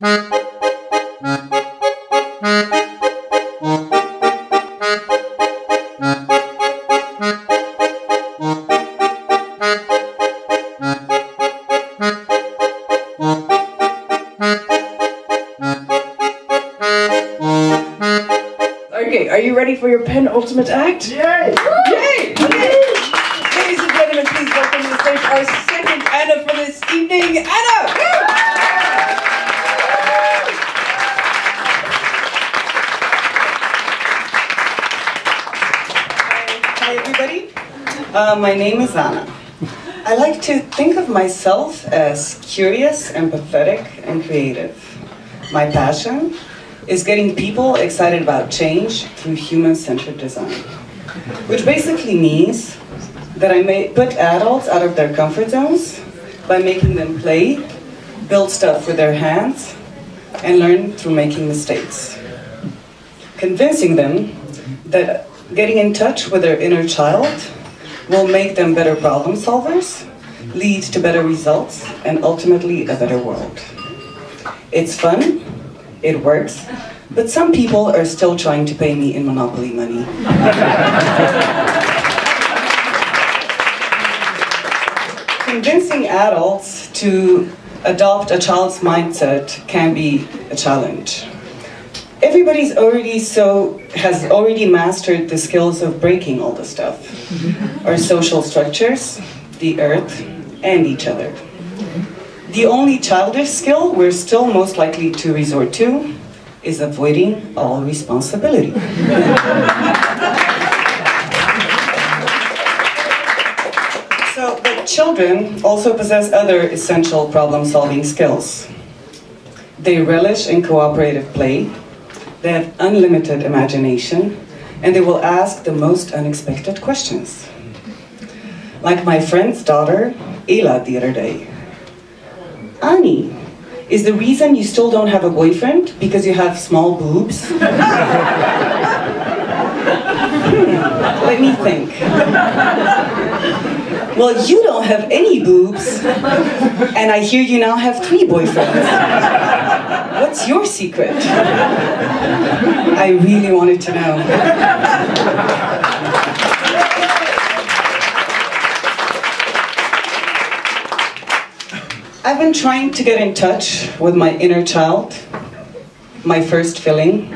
Okay, are you ready for your penultimate act? Yay! Yay! Okay. Ladies and gentlemen, please welcome to the stage our second Anna for this evening, Ana! Uh, my name is Ana. I like to think of myself as curious, empathetic, and creative. My passion is getting people excited about change through human-centered design, which basically means that I may put adults out of their comfort zones by making them play, build stuff with their hands, and learn through making mistakes. Convincing them that getting in touch with their inner child will make them better problem solvers, lead to better results, and ultimately a better world. It's fun, it works, but some people are still trying to pay me in Monopoly money. Convincing adults to adopt a child's mindset can be a challenge. Everybody's already so has already mastered the skills of breaking all the stuff. Our social structures, the earth, and each other. The only childish skill we're still most likely to resort to is avoiding all responsibility. so, but children also possess other essential problem-solving skills. They relish in cooperative play, they have unlimited imagination, and they will ask the most unexpected questions. Like my friend's daughter, Ela, the other day. Annie, is the reason you still don't have a boyfriend because you have small boobs? Hmm, Let me think. Well, you don't have any boobs, and I hear you now have three boyfriends. What's your secret? I really wanted to know. I've been trying to get in touch with my inner child, my first filling,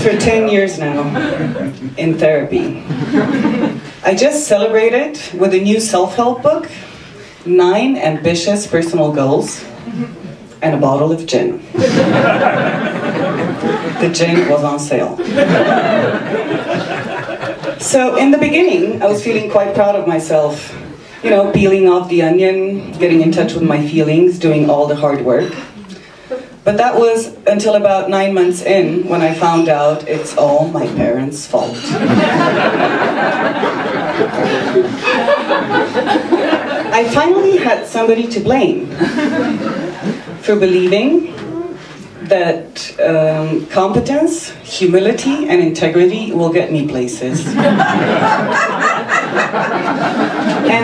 for 10 years now in therapy. I just celebrated with a new self-help book, nine ambitious personal goals, and a bottle of gin. the gin was on sale. So in the beginning, I was feeling quite proud of myself. You know, peeling off the onion, getting in touch with my feelings, doing all the hard work. But that was until about nine months in when I found out it's all my parents' fault. I finally had somebody to blame for believing that um, competence, humility, and integrity will get me places. and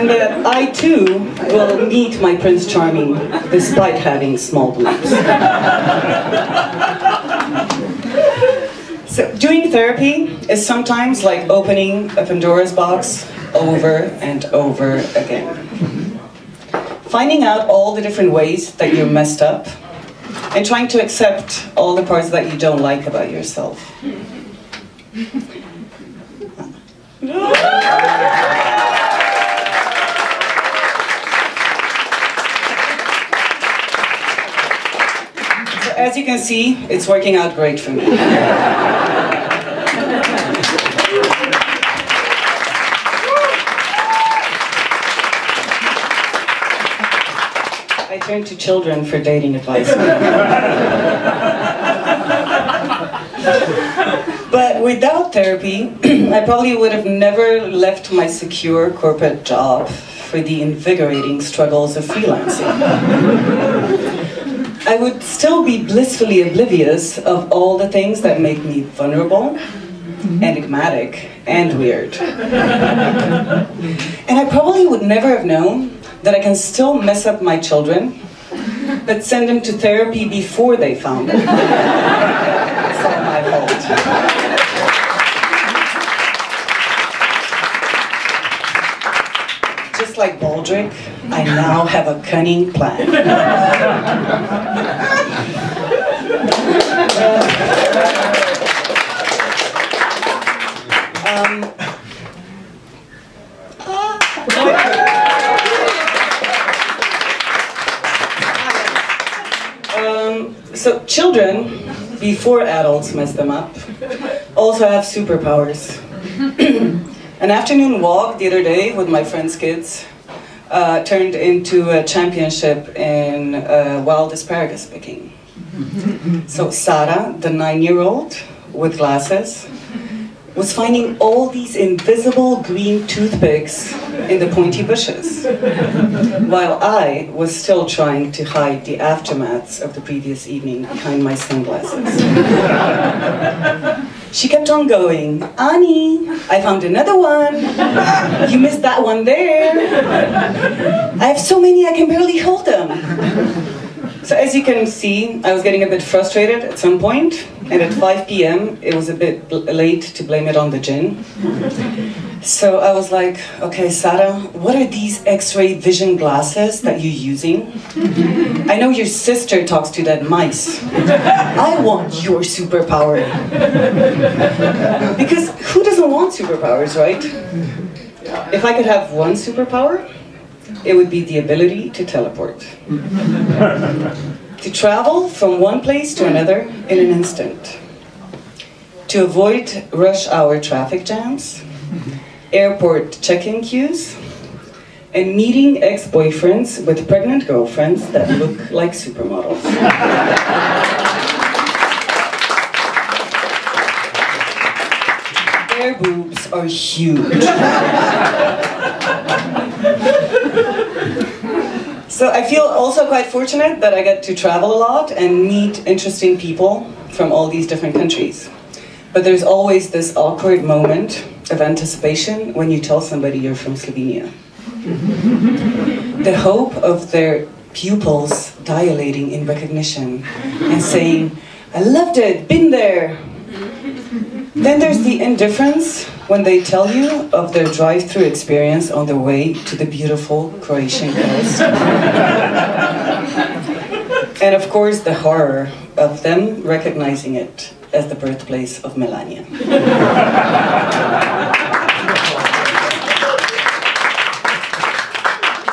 that I too will meet my Prince Charming despite having small boobs. So doing therapy is sometimes like opening a Pandora's box over and over again. Finding out all the different ways that you're messed up and trying to accept all the parts that you don't like about yourself. As you can see, it's working out great for me. I turn to children for dating advice. but without therapy, I probably would have never left my secure corporate job for the invigorating struggles of freelancing. I would still be blissfully oblivious of all the things that make me vulnerable, enigmatic, and weird. And I probably would never have known that I can still mess up my children but send them to therapy before they found it. it's all my fault. Just like Baldrick, I now have a cunning plan. um, Um, so children, before adults mess them up, also have superpowers. An afternoon walk the other day with my friend's kids uh, turned into a championship in uh, wild asparagus picking. So Sarah, the nine-year-old with glasses, was finding all these invisible green toothpicks in the pointy bushes, while I was still trying to hide the aftermaths of the previous evening behind my sunglasses. she kept on going, Annie, I found another one. You missed that one there. I have so many I can barely hold them. So as you can see, I was getting a bit frustrated at some point, and at 5 p.m. it was a bit late to blame it on the gin. So I was like, okay, Sarah, what are these X-ray vision glasses that you're using? I know your sister talks to dead mice. I want your superpower. Because who doesn't want superpowers, right? If I could have one superpower, it would be the ability to teleport. to travel from one place to another in an instant. To avoid rush hour traffic jams, airport check-in queues, and meeting ex-boyfriends with pregnant girlfriends that look like supermodels. Their boobs are huge. So I feel also quite fortunate that I get to travel a lot and meet interesting people from all these different countries. But there's always this awkward moment of anticipation when you tell somebody you're from Slovenia. the hope of their pupils dilating in recognition and saying, I loved it, been there. Then there's the indifference when they tell you of their drive-through experience on their way to the beautiful Croatian coast. and of course the horror of them recognizing it as the birthplace of Melania.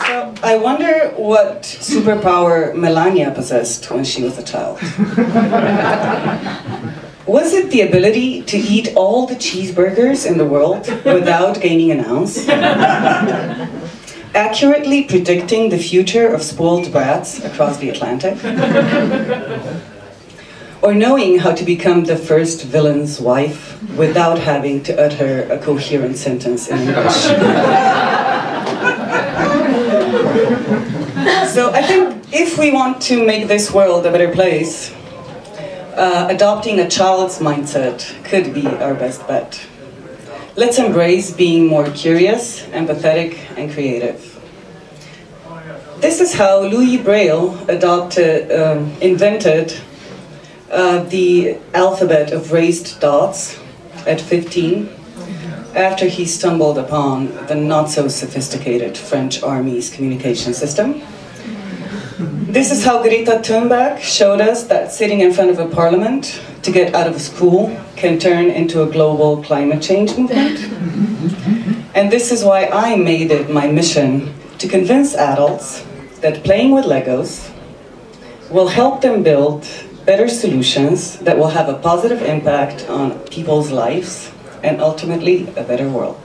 so I wonder what superpower Melania possessed when she was a child. Was it the ability to eat all the cheeseburgers in the world without gaining an ounce? Accurately predicting the future of spoiled brats across the Atlantic? Or knowing how to become the first villain's wife without having to utter a coherent sentence in English? so I think if we want to make this world a better place, uh, adopting a child's mindset could be our best bet. Let's embrace being more curious, empathetic, and creative. This is how Louis Braille adopted, um, invented uh, the alphabet of raised dots at 15 after he stumbled upon the not so sophisticated French army's communication system. This is how Greta Thunberg showed us that sitting in front of a parliament to get out of school can turn into a global climate change movement. And this is why I made it my mission to convince adults that playing with Legos will help them build better solutions that will have a positive impact on people's lives and ultimately a better world.